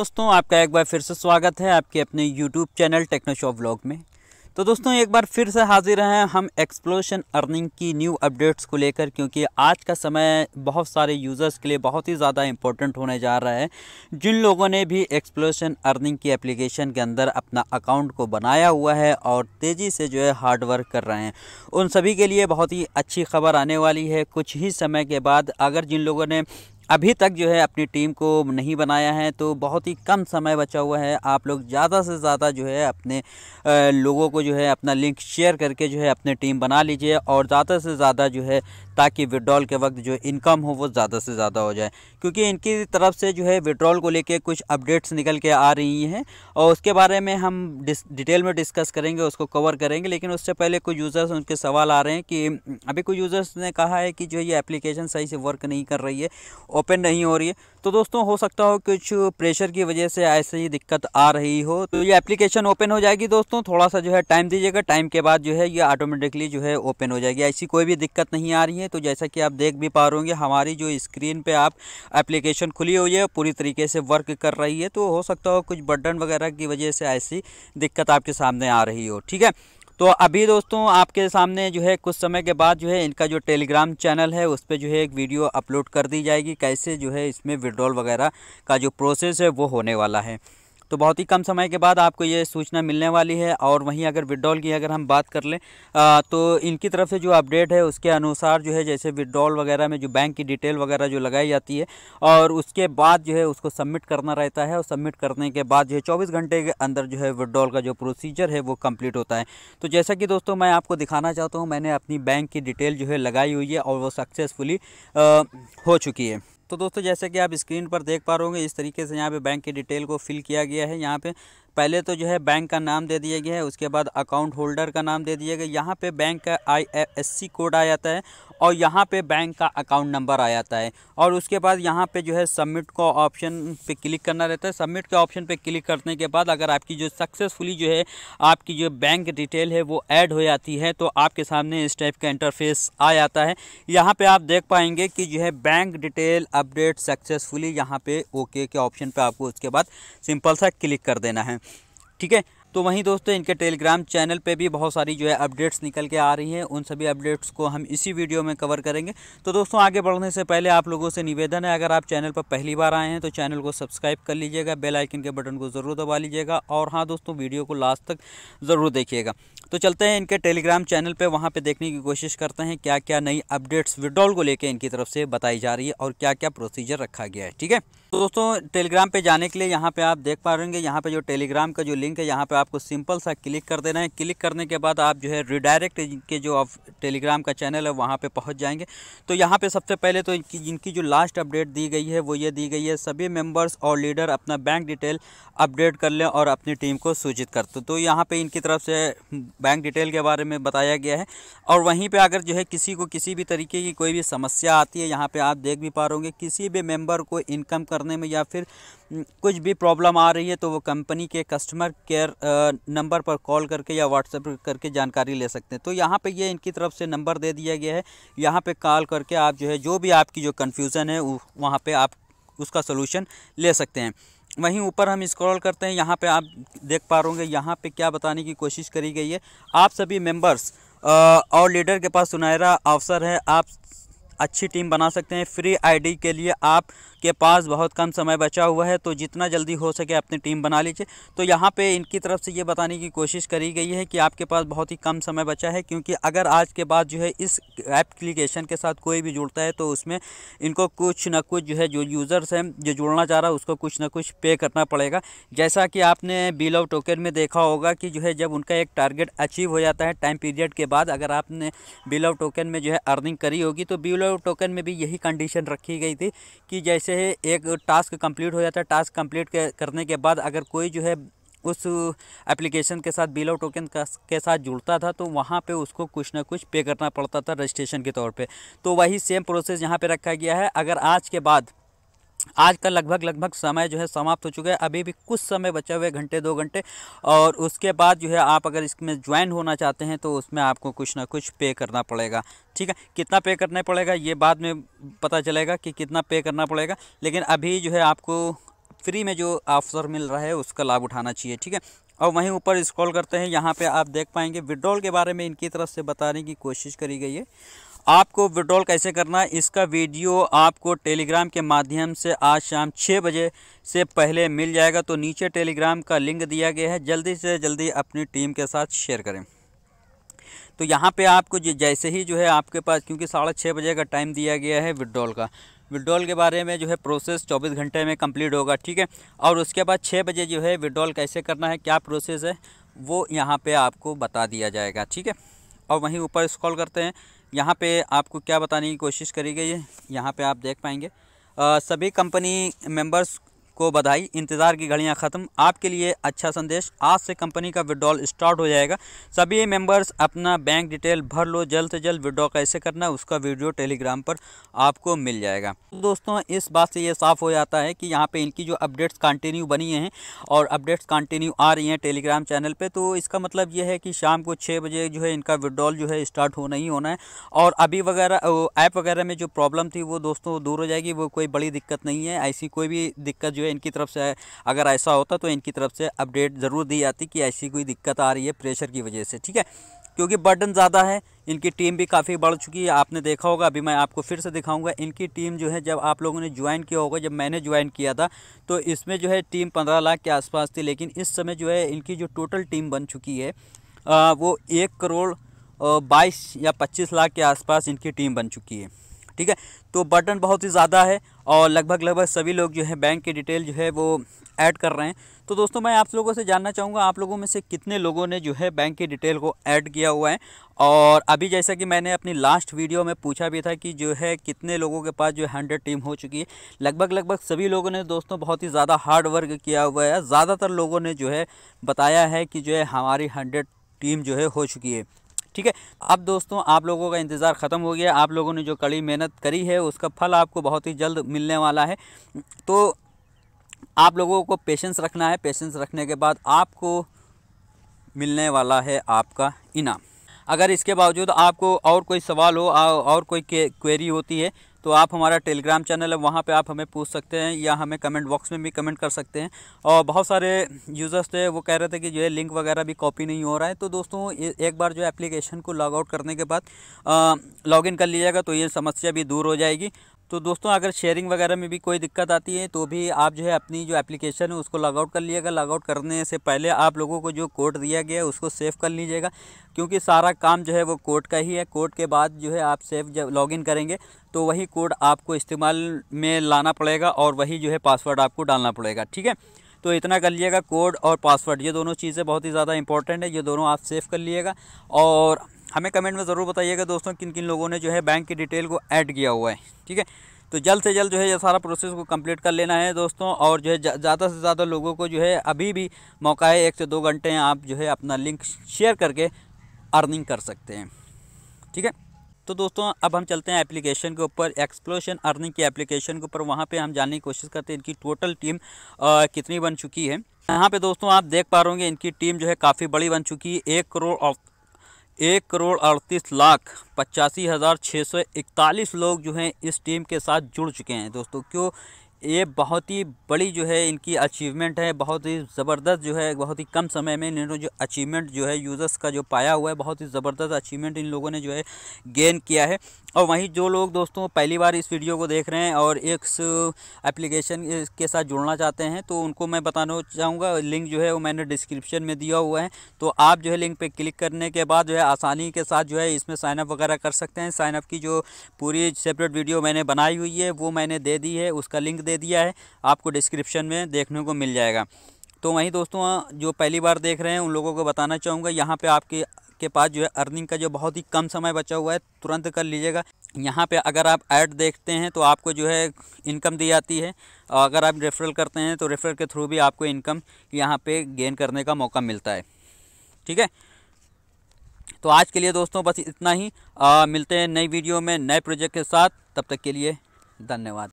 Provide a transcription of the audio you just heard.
दोस्तों, आपका एक बार फिर से स्वागत है आपके अपने YouTube channel techno shop vlog में। तो दोस्तों, एक बार फिर से हाजिर हैं हम एक्सप्लोशन अर्निंग की न्यू अपडेट्स को लेकर, क्योंकि आज का समय बहुत सारे यूज़र्स के लिए बहुत ही ज़्यादा इंपॉर्टेंट होने जा रहा है। जिन लोगों ने भी एक्सप्लोशन अर्निंग की एप्लीकेशन के अंदर अपना अकाउंट को बनाया हुआ है और तेज़ी से जो है हार्ड वर्क कर रहे हैं, उन सभी के लिए बहुत ही अच्छी खबर आने वाली है। कुछ ही समय के बाद अगर जिन लोगों ने अभी तक जो है अपनी टीम को नहीं बनाया है तो बहुत ही कम समय बचा हुआ है। आप लोग ज़्यादा से ज़्यादा जो है अपने लोगों को जो है अपना लिंक शेयर करके जो है अपनी टीम बना लीजिए और ज़्यादा से ज़्यादा जो है ताकि विड्रॉल के वक्त जो इनकम हो वो ज़्यादा से ज़्यादा हो जाए। क्योंकि इनकी तरफ़ से जो है विड्रॉल को लेके कुछ अपडेट्स निकल के आ रही हैं और उसके बारे में हम डिटेल में डिस्कस करेंगे, उसको कवर करेंगे, लेकिन उससे पहले कुछ यूज़र्स उनके सवाल आ रहे हैं कि, अभी कुछ यूज़र्स ने कहा है कि जो ये एप्लीकेशन सही से वर्क नहीं कर रही है ओपन नहीं हो रही है। तो दोस्तों, हो सकता हो कुछ प्रेशर की वजह से ऐसे ही दिक्कत आ रही हो। तो ये एप्लीकेशन ओपन हो जाएगी दोस्तों, थोड़ा सा जो है टाइम दीजिएगा टाइम के बाद जो है ये ऑटोमेटिकली जो है ओपन हो जाएगी। ऐसी कोई भी दिक्कत नहीं आ रही है। तो जैसा कि आप देख भी पा रहे होंगे, हमारी जो स्क्रीन पे आप एप्लीकेशन खुली हुई है, पूरी तरीके से वर्क कर रही है तो हो सकता हो कुछ बटन वगैरह की वजह से ऐसी दिक्कत आपके सामने आ रही हो, ठीक है? तो अभी दोस्तों आपके सामने जो है कुछ समय के बाद जो है इनका जो टेलीग्राम चैनल है, उस पर जो है एक वीडियो अपलोड कर दी जाएगी, कैसे जो है इसमें विड्रॉल वगैरह का जो प्रोसेस है वो होने वाला है। तो बहुत ही कम समय के बाद आपको ये सूचना मिलने वाली है और वहीं अगर विड्रॉल की अगर हम बात कर लें तो इनकी तरफ़ से जो अपडेट है, उसके अनुसार जो है, जैसे विड्रॉल वगैरह में जो बैंक की डिटेल वगैरह जो लगाई जाती है और उसके बाद जो है, उसको सबमिट करना रहता है और सबमिट करने के बाद जो है, चौबीस घंटे के अंदर जो है विड्रॉल का जो प्रोसीजर है, वो कंप्लीट होता है। तो जैसा कि दोस्तों, मैं आपको दिखाना चाहता हूँ, मैंने अपनी बैंक की डिटेल जो है, लगाई हुई है और वो सक्सेसफुली हो चुकी है। तो दोस्तों जैसे कि आप स्क्रीन पर देख पा रहे होंगे, इस तरीके से यहाँ पे बैंक की डिटेल को फिल किया गया है। यहाँ पे पहले तो जो है बैंक का नाम दे दिया गया है, उसके बाद अकाउंट होल्डर का नाम दे दिया गया यहाँ पे बैंक का आई कोड आ जाता है और यहाँ पे बैंक का अकाउंट नंबर आ जाता है। और उसके बाद यहाँ पे जो है सबमिट का ऑप्शन पे क्लिक करना रहता है। सबमिट के ऑप्शन पे क्लिक करने के बाद अगर आपकी जो सक्सेसफुली जो है आपकी जो बैंक डिटेल है वो ऐड हो जाती है तो आपके सामने इस टाइप का इंटरफेस आ जाता है। यहाँ पे आप देख पाएँगे कि जो है बैंक डिटेल अपडेट सक्सेसफुली यहाँ पे ओके के ऑप्शन पर आपको उसके बाद सिंपल सा क्लिक कर देना है। ठीक है? तो वहीं दोस्तों, इनके टेलीग्राम चैनल पे भी बहुत सारी जो है अपडेट्स निकल के आ रही हैं। उन सभी अपडेट्स को हम इसी वीडियो में कवर करेंगे। तो दोस्तों, आगे बढ़ने से पहले आप लोगों से निवेदन है, अगर आप चैनल पर पहली बार आए हैं तो चैनल को सब्सक्राइब कर लीजिएगा बेल आइकन के बटन को ज़रूर दबा लीजिएगा और हाँ दोस्तों वीडियो को लास्ट तक ज़रूर देखिएगा। तो चलते हैं इनके टेलीग्राम चैनल पर वहाँ पर देखने की कोशिश करते हैं क्या क्या नई अपडेट्स विड्रॉल को लेकर इनकी तरफ़ से बताई जा रही है और क्या क्या प्रोसीजर रखा गया है, ठीक है? दोस्तों टेलीग्राम पे जाने के लिए यहाँ पे आप देख पा रहे हैं यहाँ पे जो टेलीग्राम का जो लिंक है, यहाँ पे आपको सिंपल सा क्लिक कर देना है। क्लिक करने के बाद आप जो है रिडायरेक्ट के जो आप टेलीग्राम का चैनल है, वहाँ पे पहुँच जाएँगे। तो यहाँ पे सबसे पहले तो इनकी जिनकी जो लास्ट अपडेट दी गई है, वो ये दी गई है, सभी मेंबर्स और लीडर अपना बैंक डिटेल अपडेट कर लें और अपनी टीम को सूचित कर। तो यहाँ पर इनकी तरफ़ से बैंक डिटेल के बारे में बताया गया है। और वहीं पर अगर जो है किसी को किसी भी तरीके की कोई भी समस्या आती है, यहाँ पर आप देख भी पा रहे होंगे, किसी भी मेंबर को इनकम करने में या फिर कुछ भी प्रॉब्लम आ रही है तो वो कंपनी के कस्टमर केयर नंबर पर कॉल करके या व्हाट्सएप करके जानकारी ले सकते हैं। तो यहाँ पे ये इनकी तरफ़ से नंबर दे दिया गया है। यहाँ पे कॉल करके आप जो है, जो भी आपकी जो कन्फ्यूज़न है वहाँ पे आप उसका सोल्यूशन ले सकते हैं। वहीं ऊपर हम स्क्रॉल करते हैं। यहाँ पे आप देख पा रहे यहाँ पे क्या बताने की कोशिश करी गई है। आप सभी मेंबर्स और लीडर के पास सुनहरा अवसर है। आप अच्छी टीम बना सकते हैं। फ्री आईडी के लिए आप के पास बहुत कम समय बचा हुआ है तो जितना जल्दी हो सके अपनी टीम बना लीजिए। तो यहाँ पे इनकी तरफ़ से ये बताने की कोशिश करी गई है कि आपके पास बहुत ही कम समय बचा है, क्योंकि अगर आज के बाद जो है इस एप्लीकेशन के साथ कोई भी जुड़ता है तो उसमें इनको कुछ ना कुछ जो है, जो यूज़र्स हैं, जो जुड़ना चाह रहा है, उसको कुछ ना कुछ पे करना पड़ेगा। जैसा कि आपने बिल ऑफ़ टोकन में देखा होगा कि जो है, जब उनका एक टारगेट अचीव हो जाता है, टाइम पीरियड के बाद अगर आपने बिल ऑफ़ टोकन में जो है अर्निंग करी होगी तो बिल टोकन में भी यही कंडीशन रखी गई थी कि जैसे एक टास्क कंप्लीट हो जाता है टास्क कंप्लीट करने के बाद अगर कोई जो है उस एप्लीकेशन के साथ बिलो टोकन के साथ जुड़ता था तो वहाँ पे उसको कुछ ना कुछ पे करना पड़ता था रजिस्ट्रेशन के तौर पे। तो वही सेम प्रोसेस यहाँ पे रखा गया है। अगर आज के बाद आज का लगभग लगभग समय जो है समाप्त हो चुका है। अभी भी कुछ समय बचे हुए घंटे, दो घंटे। और उसके बाद जो है आप अगर इसमें ज्वाइन होना चाहते हैं तो उसमें आपको कुछ ना कुछ पे करना पड़ेगा। ठीक है? कितना पे करना पड़ेगा, ये बाद में पता चलेगा कि कितना पे करना पड़ेगा। लेकिन अभी जो है आपको फ्री में जो ऑफ़र मिल रहा है, उसका लाभ उठाना चाहिए। ठीक है? और वहीं ऊपर स्क्रॉल करते हैं, यहाँ पे आप देख पाएँगे। विड्रॉल के बारे में इनकी तरफ़ से बताने की कोशिश करी गई है। आपको विड्रॉल कैसे करना है, इसका वीडियो आपको टेलीग्राम के माध्यम से आज शाम छः बजे से पहले मिल जाएगा। तो नीचे टेलीग्राम का लिंक दिया गया है, जल्दी से जल्दी अपनी टीम के साथ शेयर करें। तो यहाँ पे आपको जैसे ही जो है आपके पास, क्योंकि साढ़े छः बजे का टाइम दिया गया है विड्रॉल का। विड्रॉल के बारे में जो है प्रोसेस 24 घंटे में कंप्लीट होगा, ठीक है? और उसके बाद छः बजे जो है विड्रॉल कैसे करना है, क्या प्रोसेस है, वो यहाँ पे आपको बता दिया जाएगा, ठीक है? और वहीं ऊपर स्क्रॉल करते हैं। यहाँ पे आपको क्या बताने की कोशिश करी गई है? यहाँ पे आप देख पाएँगे। आ, सभी कंपनी मेंबर्स को बधाई। इंतज़ार की घड़ियाँ ख़त्म। आपके लिए अच्छा संदेश। आज से कंपनी का विड्रॉल स्टार्ट हो जाएगा। सभी मेंबर्स अपना बैंक डिटेल भर लो। जल्द से जल्द विड्रॉ कैसे करना उसका वीडियो टेलीग्राम पर आपको मिल जाएगा। दोस्तों, इस बात से ये साफ़ हो जाता है कि यहाँ पे इनकी जो अपडेट्स कंटिन्यू बनी हैं और अपडेट्स कंटिन्यू आ रही हैं टेलीग्राम चैनल पर तो इसका मतलब ये है कि शाम को छः बजे जो है इनका विड्रॉल जो है स्टार्ट होना ही होना है। और अभी वगैरह ऐप वगैरह में जो प्रॉब्लम थी, वो दोस्तों दूर हो जाएगी। वो कोई बड़ी दिक्कत नहीं है। ऐसी कोई भी दिक्कत जो है इनकी तरफ़ से अगर ऐसा होता तो इनकी तरफ़ से अपडेट ज़रूर दी जाती कि ऐसी कोई दिक्कत आ रही है प्रेशर की वजह से ठीक है? क्योंकि बर्डन ज़्यादा है इनकी टीम भी काफ़ी बढ़ चुकी है। आपने देखा होगा अभी मैं आपको फिर से दिखाऊँगा इनकी टीम जो है जब आप लोगों ने ज्वाइन किया होगा जब मैंने ज्वाइन किया था तो इसमें जो है टीम पंद्रह लाख के आसपास थी लेकिन इस समय जो है इनकी जो टोटल टीम बन चुकी है आ, वो एक करोड़ बाईस या पच्चीस लाख के आसपास इनकी टीम बन चुकी है ठीक है? तो बटन बहुत ही ज़्यादा है और लगभग लगभग सभी लोग जो है बैंक की डिटेल जो है वो ऐड कर रहे हैं। तो दोस्तों, मैं आप लोगों से जानना चाहूँगा, आप लोगों में से कितने लोगों ने जो है बैंक की डिटेल को ऐड किया हुआ है? और अभी जैसा कि मैंने अपनी लास्ट वीडियो में पूछा भी था कि जो है कितने लोगों के पास जो है हंड्रेड टीम हो चुकी है। लगभग लगभग सभी लोगों ने दोस्तों बहुत ही ज़्यादा हार्ड वर्क किया हुआ है। ज़्यादातर लोगों ने जो है बताया है कि जो है हमारी हंड्रेड टीम जो है हो चुकी है। ठीक है? अब दोस्तों, आप लोगों का इंतज़ार ख़त्म हो गया। आप लोगों ने जो कड़ी मेहनत करी है, उसका फल आपको बहुत ही जल्द मिलने वाला है। तो आप लोगों को पेशेंस रखना है। पेशेंस रखने के बाद आपको मिलने वाला है आपका इनाम। अगर इसके बावजूद आपको और कोई सवाल हो और कोई क्वेरी होती है तो आप हमारा टेलीग्राम चैनल है, वहाँ पे आप हमें पूछ सकते हैं या हमें कमेंट बॉक्स में भी कमेंट कर सकते हैं। और बहुत सारे यूज़र्स थे, वो कह रहे थे कि जो है लिंक वगैरह भी कॉपी नहीं हो रहा है। तो दोस्तों एक बार जो एप्लीकेशन को लॉग आउट करने के बाद लॉगिन कर लीजिएगा तो ये समस्या भी दूर हो जाएगी। तो दोस्तों, अगर शेयरिंग वगैरह में भी कोई दिक्कत आती है तो भी आप जो है अपनी जो एप्लीकेशन है, उसको लॉगआउट कर लीजिएगा। लॉगआउट करने से पहले आप लोगों को जो कोड दिया गया है, उसको सेव कर लीजिएगा, क्योंकि सारा काम जो है वो कोड का ही है। कोड के बाद जो है आप सेव जब लॉगिन करेंगे तो वही कोड आपको इस्तेमाल में लाना पड़ेगा और वही जो है पासवर्ड आपको डालना पड़ेगा, ठीक है? तो इतना कर लीजिएगा कोड और पासवर्ड ये दोनों चीज़ें बहुत ही ज़्यादा इंपॉर्टेंट है। ये दोनों आप सेव कर लीजिएगा और हमें कमेंट में ज़रूर बताइएगा दोस्तों किन किन लोगों ने जो है बैंक की डिटेल को ऐड किया हुआ है, ठीक है? तो जल्द से जल्द जो है ये सारा प्रोसेस को कंप्लीट कर लेना है दोस्तों, और जो है ज़्यादा से ज़्यादा लोगों को जो है अभी भी मौका है, एक से दो घंटे आप जो है अपना लिंक शेयर करके अर्निंग कर सकते हैं, ठीक है? तो दोस्तों, अब हम चलते हैं एप्लीकेशन के ऊपर, एक्सप्लोशन अर्निंग की एप्लीकेशन के ऊपर। वहाँ पे हम जानने की कोशिश करते हैं इनकी टोटल टीम कितनी बन चुकी है। यहाँ पे दोस्तों आप देख पा रहे होंगे इनकी टीम जो है काफ़ी बड़ी बन चुकी है, एक करोड़ एक करोड़ अड़तीस लाख पचासी हज़ार छः सौ इकतालीस लोग जो हैं इस टीम के साथ जुड़ चुके हैं। दोस्तों, क्यों ये बहुत ही बड़ी जो है इनकी अचीवमेंट है, बहुत ही ज़बरदस्त जो है, बहुत ही कम समय में इन्होंने जो अचीवमेंट जो है यूज़र्स का जो पाया हुआ है, बहुत ही ज़बरदस्त अचीवमेंट इन लोगों ने जो है गेन किया है। और वहीं जो लोग दोस्तों पहली बार इस वीडियो को देख रहे हैं और एक एप्लीकेशन के साथ जुड़ना चाहते हैं तो उनको मैं बताना चाहूँगा लिंक जो है वो मैंने डिस्क्रिप्शन में दिया हुआ है। तो आप जो है लिंक पर क्लिक करने के बाद जो है आसानी के साथ जो है इसमें साइनअप वगैरह कर सकते हैं। साइनअप की जो पूरी सेपरेट वीडियो मैंने बनाई हुई है, वो मैंने दे दी है, उसका लिंक दे दिया है आपको डिस्क्रिप्शन में देखने को मिल जाएगा। तो वहीं दोस्तों जो पहली बार देख रहे हैं उन लोगों को बताना चाहूँगा यहाँ पे आपके के पास जो है अर्निंग का जो बहुत ही कम समय बचा हुआ है तुरंत कर लीजिएगा। यहाँ पे अगर आप ऐड देखते हैं तो आपको जो है इनकम दी जाती है। और अगर आप रेफरल करते हैं तो रेफरल के थ्रू भी आपको इनकम यहाँ पे गेन करने का मौका मिलता है। ठीक है? तो आज के लिए दोस्तों बस इतना ही। आ, मिलते हैं नई वीडियो में नए प्रोजेक्ट के साथ। तब तक के लिए धन्यवाद।